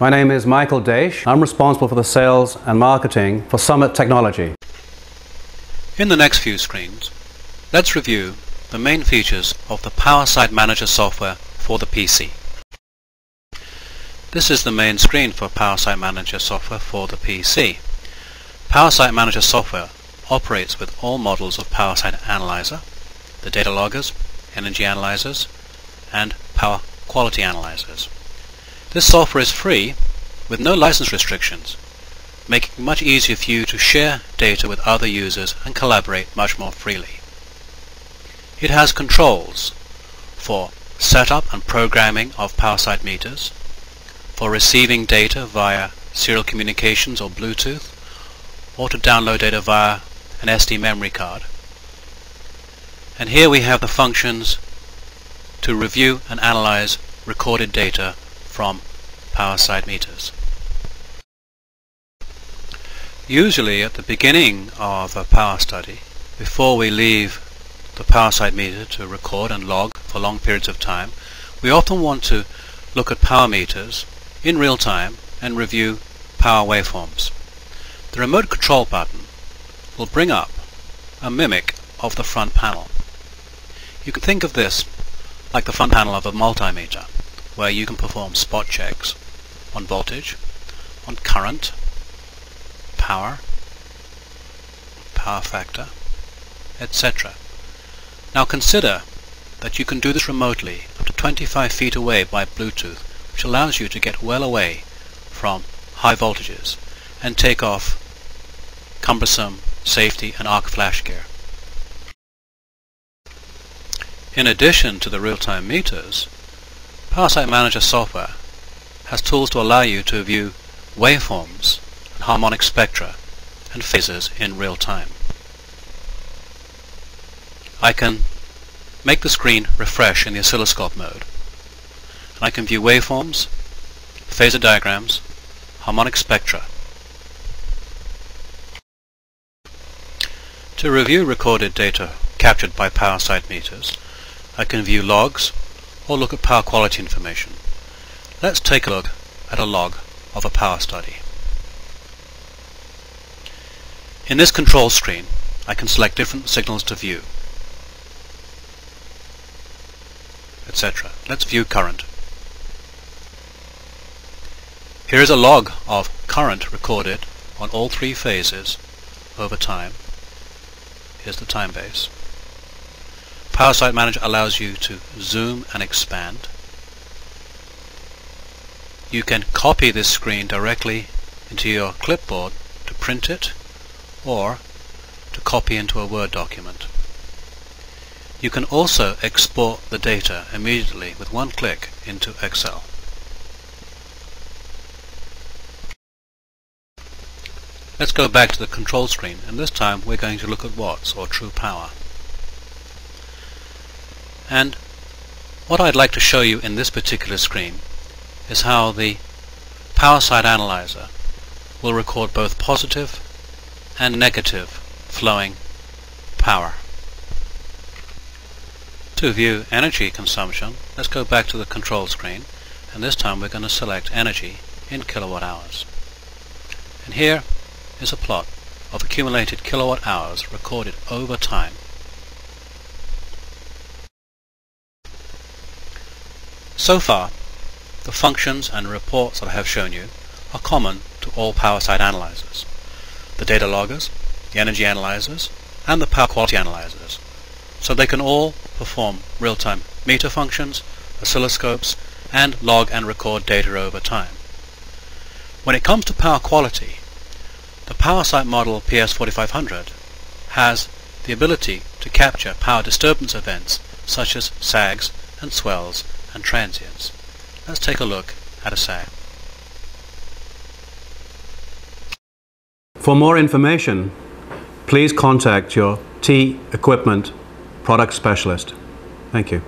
My name is Michael Daish. I'm responsible for the sales and marketing for Summit Technology. In the next few screens, let's review the main features of the PowerSight Manager software for the PC. This is the main screen for PowerSight Manager software for the PC. PowerSight Manager software operates with all models of PowerSight Analyzer, the data loggers, energy analyzers, and power quality analyzers. This software is free with no license restrictions, making it much easier for you to share data with other users and collaborate much more freely. It has controls for setup and programming of PowerSight meters, for receiving data via serial communications or Bluetooth, or to download data via an SD memory card. And here we have the functions to review and analyze recorded data from PowerSight meters. Usually at the beginning of a power study, before we leave the PowerSight meter to record and log for long periods of time, we often want to look at power meters in real time and review power waveforms. The remote control button will bring up a mimic of the front panel. You can think of this like the front panel of a multimeter, where you can perform spot checks on voltage, on current, power, power factor, etc. Now consider that you can do this remotely up to 25 feet away by Bluetooth, which allows you to get well away from high voltages and take off cumbersome safety and arc flash gear. In addition to the real-time meters, PowerSight Manager software has tools to allow you to view waveforms and harmonic spectra and phasors in real time. I can make the screen refresh in the oscilloscope mode. And I can view waveforms, phasor diagrams, harmonic spectra. To review recorded data captured by PowerSight meters, I can view logs or look at power quality information. Let's take a look at a log of a power study. In this control screen, I can select different signals to view, etc. Let's view current. Here is a log of current recorded on all three phases over time. Here's the time base. PowerSight Manager allows you to zoom and expand. You can copy this screen directly into your clipboard to print it or to copy into a Word document. You can also export the data immediately with one click into Excel. Let's go back to the control screen and this time we're going to look at watts or true power. And what I'd like to show you in this particular screen is how the PowerSight Analyzer will record both positive and negative flowing power. To view energy consumption, let's go back to the control screen and this time we're going to select energy in kilowatt hours. And here is a plot of accumulated kilowatt hours recorded over time So far, the functions and reports that I have shown you are common to all PowerSight analyzers. The data loggers, the energy analyzers, and the power quality analyzers. So they can all perform real-time meter functions, oscilloscopes, and log and record data over time. When it comes to power quality, the PowerSight model PS4500 has the ability to capture power disturbance events such as sags and swells and transients. Let's take a look at a sag. For more information, please contact your T Equipment product specialist. Thank you.